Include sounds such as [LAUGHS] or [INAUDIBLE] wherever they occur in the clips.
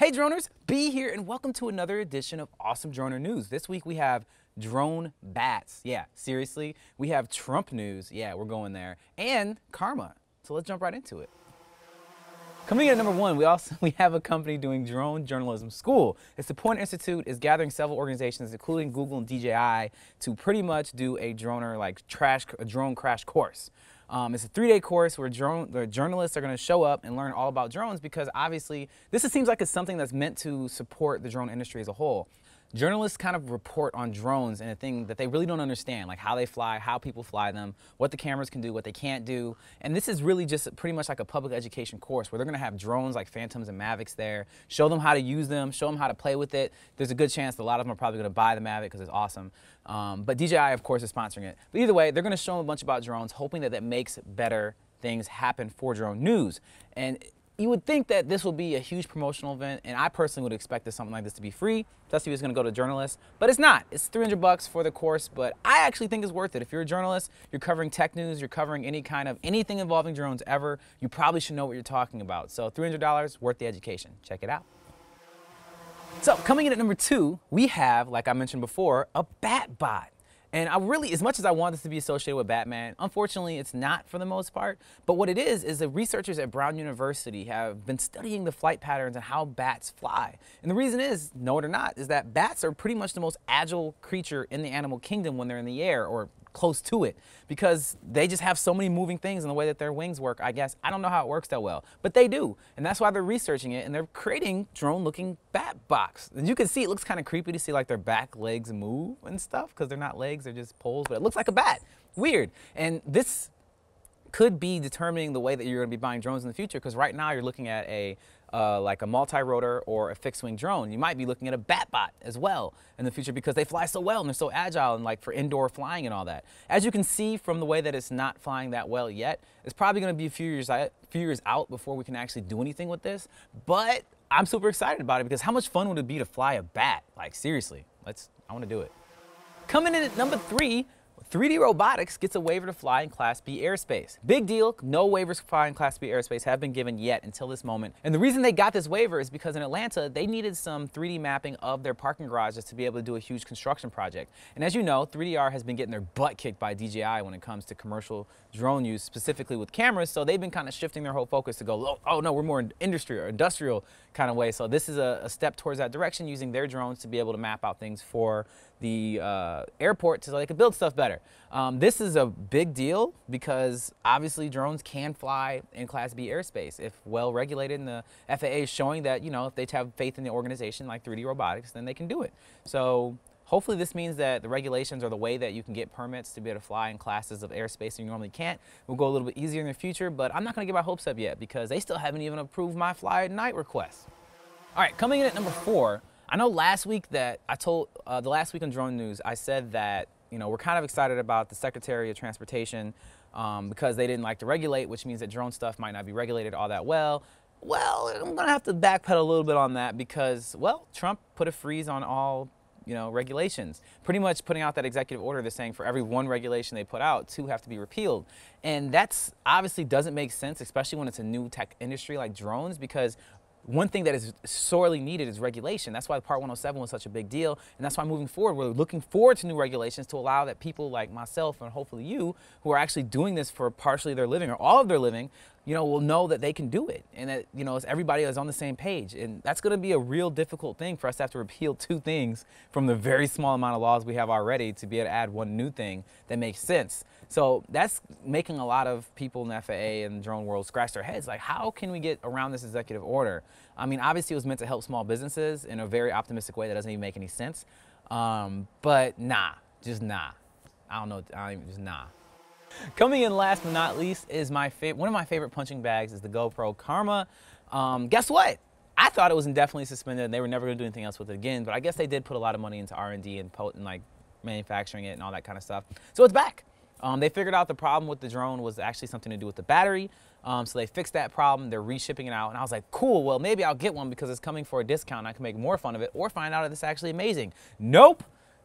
Hey droners, B here and welcome to another edition of Awesome Droner News. This week we have drone bats. Yeah, seriously. We have Trump news. Yeah, we're going there. And karma. So let's jump right into it. Coming in at number one, we also [LAUGHS] we have a company doing drone journalism school. It's the Poynter Institute is gathering several organizations, including Google and DJI, to pretty much do a droner like trash a drone crash course. Um, it's a three-day course where the journalists are going to show up and learn all about drones because obviously this seems like it's something that's meant to support the drone industry as a whole journalists kind of report on drones and a thing that they really don't understand, like how they fly, how people fly them, what the cameras can do, what they can't do. And this is really just pretty much like a public education course where they're gonna have drones like Phantoms and Mavics there, show them how to use them, show them how to play with it. There's a good chance that a lot of them are probably gonna buy the Mavic because it's awesome. Um, but DJI, of course, is sponsoring it. But either way, they're gonna show them a bunch about drones, hoping that that makes better things happen for drone news. And you would think that this will be a huge promotional event, and I personally would expect this, something like this to be free, it's going to go to journalists. But it's not. It's 300 bucks for the course, but I actually think it's worth it. If you're a journalist, you're covering tech news, you're covering any kind of anything involving drones ever, you probably should know what you're talking about. So $300 worth the education. Check it out. So coming in at number two, we have, like I mentioned before, a bat bot. And I really, as much as I want this to be associated with Batman, unfortunately it's not for the most part. But what it is, is the researchers at Brown University have been studying the flight patterns and how bats fly. And the reason is, know it or not, is that bats are pretty much the most agile creature in the animal kingdom when they're in the air, or close to it because they just have so many moving things in the way that their wings work, I guess. I don't know how it works that well, but they do. And that's why they're researching it and they're creating drone looking bat bots. And you can see it looks kind of creepy to see like their back legs move and stuff because they're not legs, they're just poles, but it looks like a bat. Weird. And this could be determining the way that you're going to be buying drones in the future because right now you're looking at a uh, like a multi-rotor or a fixed-wing drone. You might be looking at a Batbot as well in the future because they fly so well and they're so agile and like for indoor flying and all that. As you can see from the way that it's not flying that well yet, it's probably going to be a few years, out, few years out before we can actually do anything with this. But I'm super excited about it because how much fun would it be to fly a bat? Like seriously, let's. I want to do it. Coming in at number three 3D Robotics gets a waiver to fly in Class B airspace. Big deal, no waivers to fly in Class B airspace have been given yet until this moment. And the reason they got this waiver is because in Atlanta, they needed some 3D mapping of their parking garages to be able to do a huge construction project. And as you know, 3DR has been getting their butt kicked by DJI when it comes to commercial drone use, specifically with cameras. So they've been kind of shifting their whole focus to go, oh, oh no, we're more in industry or industrial kind of way. So this is a, a step towards that direction using their drones to be able to map out things for the uh, airport so they could build stuff better. Um, this is a big deal because obviously drones can fly in Class B airspace if well regulated, and the FAA is showing that you know if they have faith in the organization like 3D Robotics, then they can do it. So hopefully this means that the regulations or the way that you can get permits to be able to fly in classes of airspace you normally can't will go a little bit easier in the future. But I'm not going to get my hopes up yet because they still haven't even approved my fly at night request. All right, coming in at number four. I know last week that I told uh, the last week on Drone News, I said that you know we're kind of excited about the Secretary of Transportation um, because they didn't like to regulate, which means that drone stuff might not be regulated all that well. Well, I'm gonna have to backpedal a little bit on that because well, Trump put a freeze on all you know, regulations. Pretty much putting out that executive order that's saying for every one regulation they put out, two have to be repealed. And that's obviously doesn't make sense, especially when it's a new tech industry like drones, because one thing that is sorely needed is regulation. That's why Part 107 was such a big deal. And that's why moving forward, we're looking forward to new regulations to allow that people like myself and hopefully you, who are actually doing this for partially their living or all of their living, you know, will know that they can do it and that, you know, everybody is on the same page. And that's going to be a real difficult thing for us to have to repeal two things from the very small amount of laws we have already to be able to add one new thing that makes sense. So that's making a lot of people in the FAA and the drone world scratch their heads. Like, how can we get around this executive order? I mean, obviously it was meant to help small businesses in a very optimistic way that doesn't even make any sense. Um, but nah, just nah. I don't know, I don't even, just nah. Coming in last but not least is my favorite, one of my favorite punching bags is the GoPro Karma. Um, guess what? I thought it was indefinitely suspended and they were never gonna do anything else with it again, but I guess they did put a lot of money into R&D and potent like manufacturing it and all that kind of stuff. So it's back. Um, they figured out the problem with the drone was actually something to do with the battery. Um, so they fixed that problem. They're reshipping it out. And I was like, cool, well, maybe I'll get one because it's coming for a discount. I can make more fun of it or find out if it's actually amazing. Nope.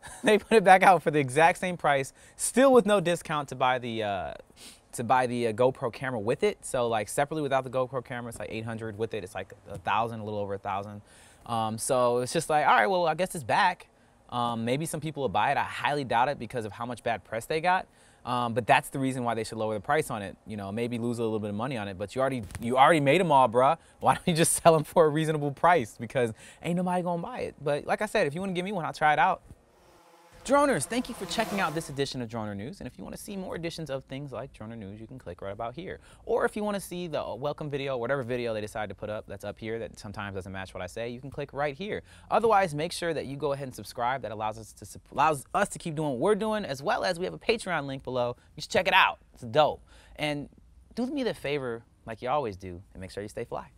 [LAUGHS] they put it back out for the exact same price, still with no discount to buy the, uh, to buy the uh, GoPro camera with it. So like separately without the GoPro camera, it's like 800. With it, it's like a thousand, a little over a thousand. Um, so it's just like, all right, well, I guess it's back. Um, maybe some people will buy it. I highly doubt it because of how much bad press they got. Um, but that's the reason why they should lower the price on it. You know, maybe lose a little bit of money on it. But you already you already made them all, bruh. Why don't you just [LAUGHS] sell them for a reasonable price? Because ain't nobody gonna buy it. But like I said, if you want to give me one, I'll try it out. Droners, thank you for checking out this edition of Droner News. And if you want to see more editions of things like Droner News, you can click right about here. Or if you want to see the welcome video, whatever video they decide to put up that's up here that sometimes doesn't match what I say, you can click right here. Otherwise, make sure that you go ahead and subscribe. That allows us to allows us to keep doing what we're doing, as well as we have a Patreon link below. You should check it out. It's dope. And do me the favor, like you always do, and make sure you stay fly.